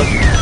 Look.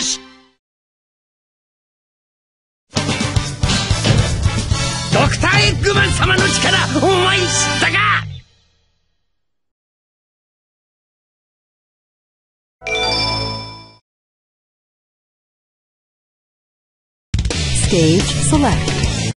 よしドクターエッグマン様の力お前知ったか？Stage Select.